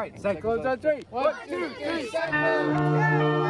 right, set close on three. One, two, three, set close.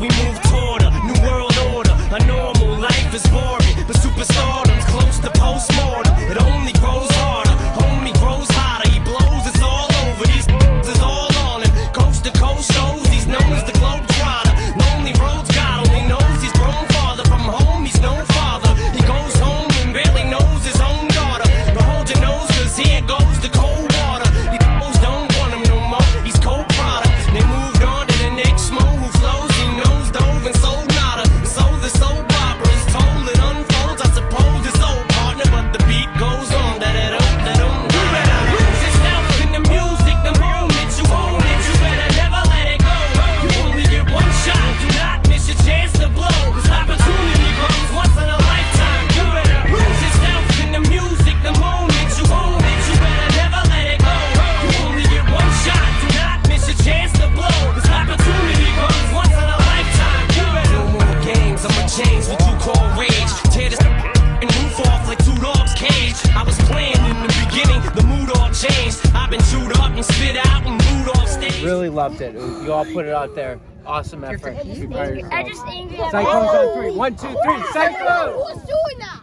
we move changed. I've been chewed up and spit out and booed off stage. Really loved it. You all put it out there. Awesome effort. I just angry. Cyclones on three. One, two, three. Cyclone! Who's doing that?